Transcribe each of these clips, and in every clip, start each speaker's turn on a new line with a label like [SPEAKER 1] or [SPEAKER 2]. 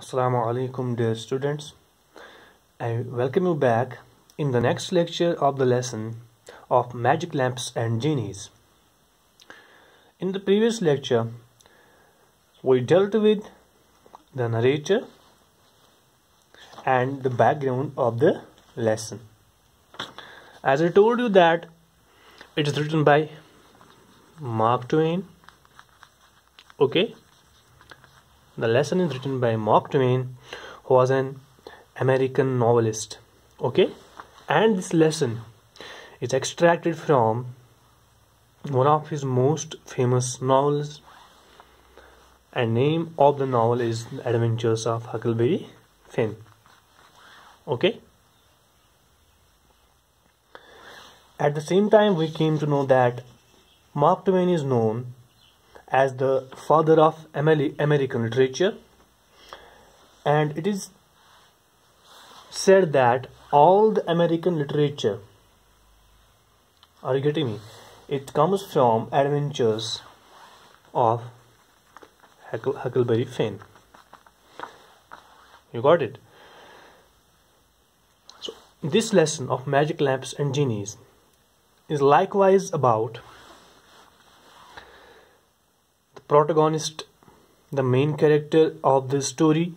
[SPEAKER 1] Assalamu alaikum dear students. I welcome you back in the next lecture of the lesson of magic lamps and genies. In the previous lecture we dealt with the narrator and the background of the lesson. As I told you that it is written by Mark Twain. Okay the lesson is written by Mark Twain, who was an American novelist. Okay, and this lesson is extracted from one of his most famous novels, and name of the novel is The Adventures of Huckleberry Finn. Okay. At the same time, we came to know that Mark Twain is known as the father of American literature. And it is said that all the American literature are you getting me? It comes from adventures of Huckleberry Finn. You got it? So this lesson of magic lamps and genies is likewise about protagonist the main character of the story.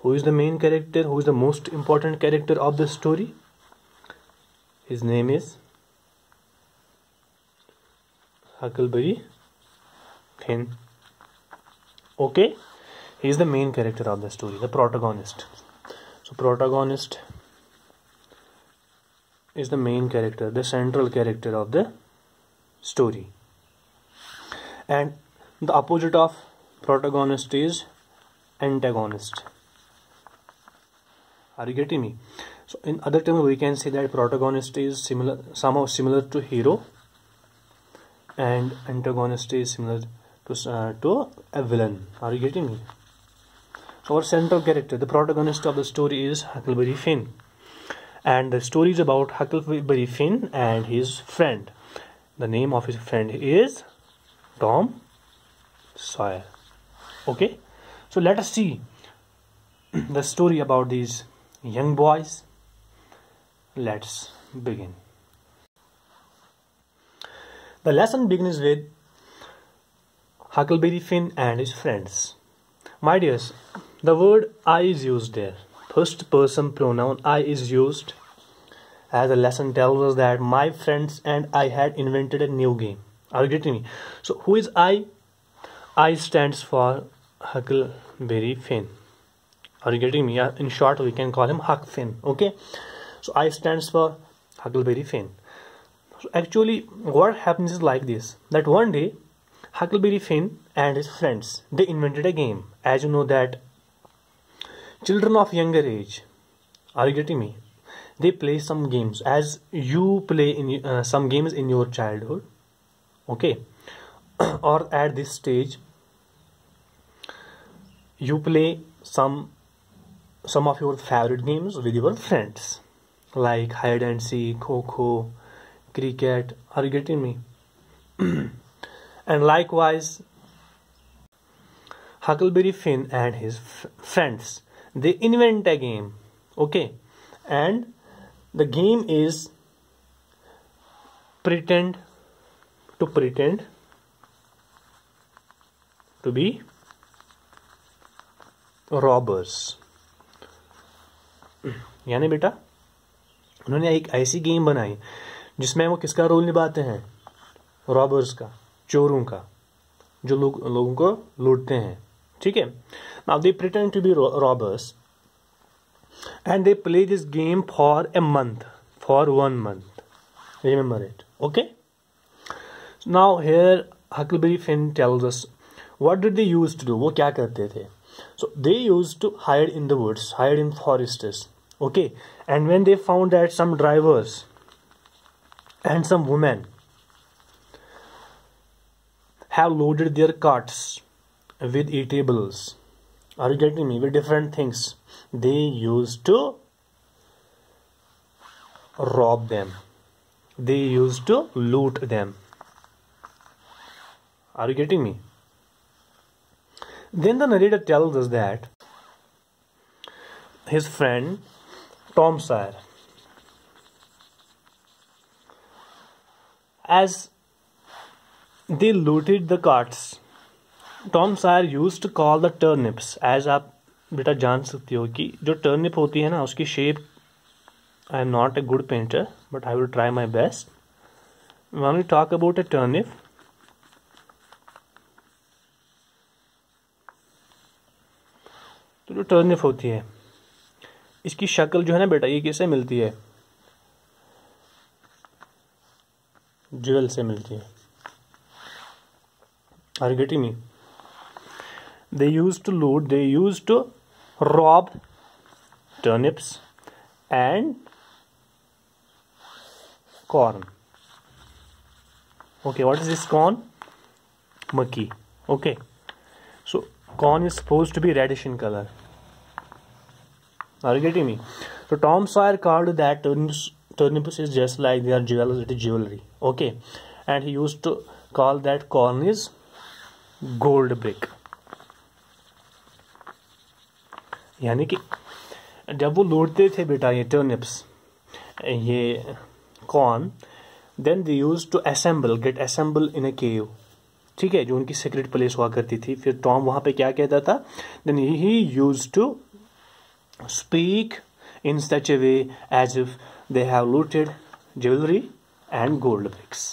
[SPEAKER 1] Who is the main character? Who is the most important character of the story? His name is Huckleberry Finn. Okay? He is the main character of the story the protagonist. So protagonist is the main character the central character of the story. And the opposite of protagonist is antagonist. Are you getting me? So in other terms we can say that protagonist is similar somehow similar to hero and antagonist is similar to uh, to a villain. Are you getting me? So our central character the protagonist of the story is huckleberry finn. And the story is about huckleberry finn and his friend. The name of his friend is tom Sawyer okay? So let us see the story about these young boys. Let's begin. The lesson begins with Huckleberry Finn and his friends. My dears the word I is used there. First person pronoun I is used. As the lesson tells us that my friends and I had invented a new game. Are you getting me? So who is I I stands for Huckleberry Finn. Are you getting me? In short, we can call him Huck Finn. Okay. So I stands for Huckleberry Finn. So actually, what happens is like this: that one day, Huckleberry Finn and his friends they invented a game. As you know that children of younger age, are you getting me? They play some games as you play in uh, some games in your childhood. Okay or at this stage you play some some of your favorite games with your friends. Like hide and seek kho cricket. Are you getting me? And likewise huckleberry finn and his friends they invent a game okay? And the game is pretend to pretend to be robbers यानी बेटा, उन्होंने एक ऐसी game बनाई, जिसमें वो किसका role निभाते हैं? रॉबर्स का, चोरों का, जो लोग, लोगों को लूटते हैं। ठीक है? Now they pretend to be robbers and they play this game for a month for one month remember it okay now here Huckleberry Finn tells us what did they use to do वो क्या करते थे so they used to hide in the woods hide in forests okay and when they found that some drivers and some women have loaded their carts with eatables are you getting me with different things they used to rob them they used to loot them are you getting me Then the narrator tells us that his friend Tom Sawyer. As they looted the carts, Tom Sawyer used to call the turnips. As आप बेटा जान सकते हो कि जो turnip होती है ना उसकी shape I am not a good painter but I will try my best when we talk about a turnip तो जो टर्निप होती है, इसकी शक्ल जो है ना बेटा, ये किससे मिलती है? ज्वेल से मिलती है। Are getting me they used to loot they used to rob turnips and corn okay what is this corn मक्की okay so corn is suppose to be reddish in colour are you getting me? So Tom Sawyer called that turnips, is just like their jewelry, jewelry. Okay, and he used to call that corn is gold brick. यानी कि जब वो लूटते थे बेटा ये turnips ये corn then they used to assemble get assemble in a cave ठीक है जो उनकी सीक्रेट प्लेस हुआ करती थी फिर टॉम वहाँ पे क्या कहता था then he used to speak in such a way as if they have looted jewelry and gold bricks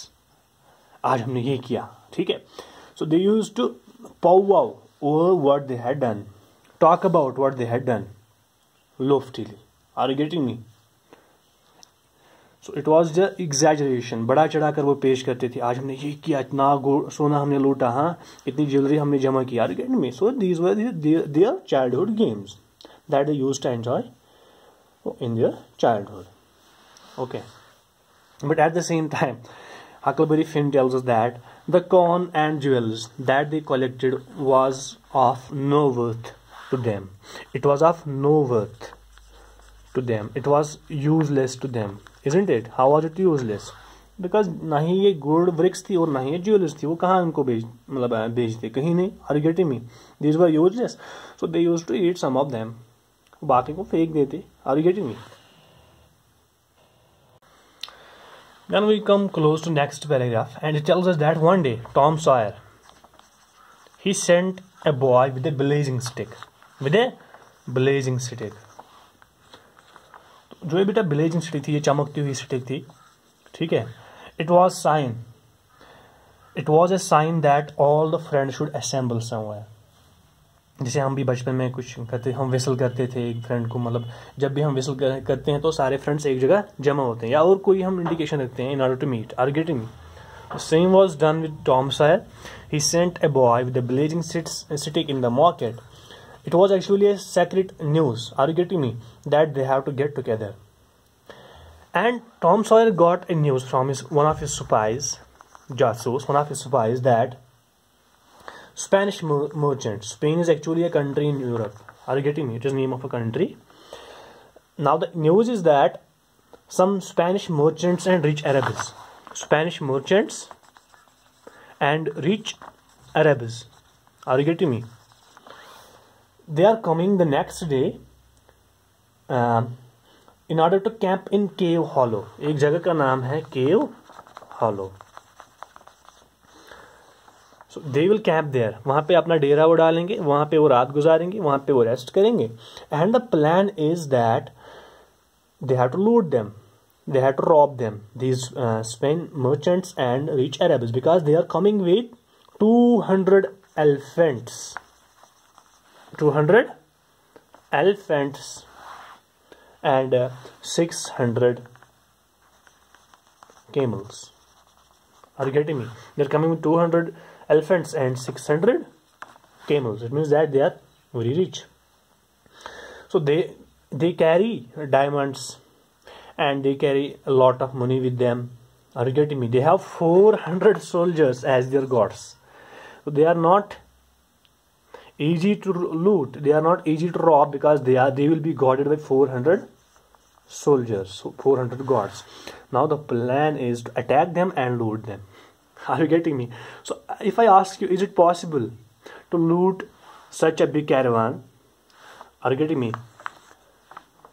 [SPEAKER 1] आज हमने ये किया ठीक है they used to powwow over what they had done talk about what they had done loftily are you getting me so it was the exaggeration बड़ा चढ़ाकर वो पेश करते थे आज हमने ये किया इतना सोना हमने लूटा हाँ इतनी ज्वेलरी हमने जमा किया get me so these were their childhood games that they used to enjoy in their childhood. Okay. But at the same time, Huckleberry Finn tells us that the corn and jewels that they collected was of no worth to them. It was of no worth to them. It was useless to them. Isn't it? How was it useless? Because ना ही ये gold BRICS थी और ना ही ये jewellers थी वो कहाँ उनको बेच मतलब बेचते कहीं नहीं are getting me this were useless so they use to eat some of them बाकी को फेंक देते are you getting me Then we come close to next paragraph and it tells us that one day Tom Sawyer he sent a boy with a blazing stick with a blazing stick जो ये बेटा blazing stick थी ये चमकती हुई stick थी ठीक है it was sign it was a sign that all the friend should assemble somewhere जैसे हम भी बचपन में कुछ करते, हम विसल करते थे एक फ्रेंड को मतलब जब भी हम विसल करते हैं तो सारे फ्रेंड्स एक जगह जमा होते हैं, या और कोई हम इंडिकेशन रखते हैं in order to meet are getting same was done with Tom Sawyer he sent a boy with blazing stick in the market it was actually a secret news are getting me that they have to get together. And tom sawyer got a news from his, one of his spies jasus, one of his spies that Spanish mer merchants. Spain is actually a country in Europe. Are you getting me? It is name of a country. Now the news is that some Spanish merchants and rich Arabs, Spanish merchants and rich Arabs. Are you getting me? They are coming the next day uh, in order to camp in Cave Hollow. एक जगह का नाम है Cave Hollow. So they will camp there वहाँ पे अपना डेरा वो डालेंगे, वहाँ पे वो रात गुजारेंगे, वहाँ पे वो रेस्ट करेंगे। And the plan is that they have to loot them they have to rob them these Spain merchants and rich Arab because they are coming with two hundred elephants two hundred elephants and six hundred camels are getting me they're coming two hundred elephants and 600 camels. It means that they are very rich. So they they carry diamonds and they carry a lot of money with them. Are you getting me? They have 400 soldiers as their gods. So they are not easy to loot. They are not easy to rob because they are they will be guarded by 400 soldiers so 400 guards now the plan is to attack them and loot them are you getting me? So if I ask you, is it possible to loot such a big caravan? Are you getting me?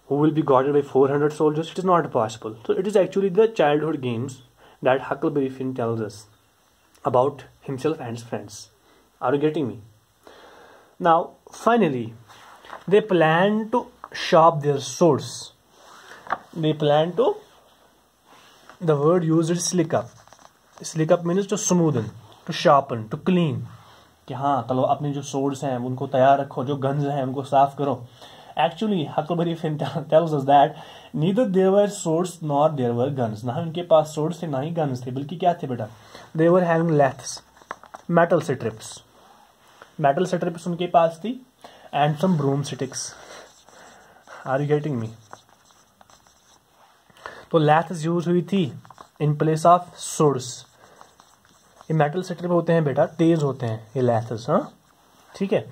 [SPEAKER 1] who will be guarded by 400 soldiers it is not possible so it is actually the childhood games that huckleberry finn tells us about himself and his friends are you getting me now finally they plan to sharp their swords they plan to the word used is slick up slick up means to smoothen to sharpen to clean कि हाँ कलो अपने जो source हैं, उनको तैयार रखो, जो गन्स हैं, उनको साफ़ करो. Actually Huckleberry Finn tells us that neither there were swords not there were guns ना उनके पास सोर्स थे, ना ही गन्स थे, बल्कि क्या थे बेटा? There were having laths metal strips metal strips उनके पास थी and some broom sticks are you getting me तो लैथ्स यूज़ हुई थी इन प्लेस ऑफ़ सोर्स ये मेटल स्ट्रिप होते हैं बेटा, तेज होते हैं ये लैथस हाँ? ठीक है?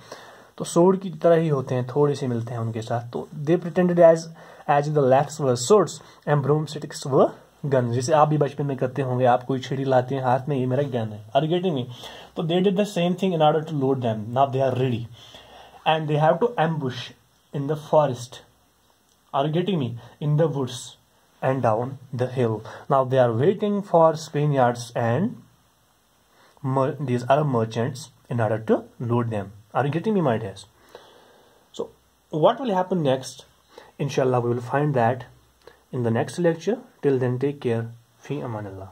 [SPEAKER 1] तो सोड की तरह ही होते हैं, थोड़े से मिलते हैं उनके साथ। तो they pretended as as the laths were swords and broom sticks were gun जैसे आप भी बचपन में करते होंगे, आप कोई छिड़ी लाते हैं, हाथ में ये मेरा गन है। आर गेटिंग मी तो they did the same thing in order to load them now they are ready and they have to ambush in the forest are getting me in the woods and down the hill hill. They are waiting for Spaniards and these are merchants in order to load them. Are you getting me, my dears? So, what will happen next? Inshallah, we will find that in the next lecture. Till then, take care. Fi amanillah.